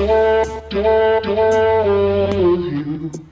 adore, you.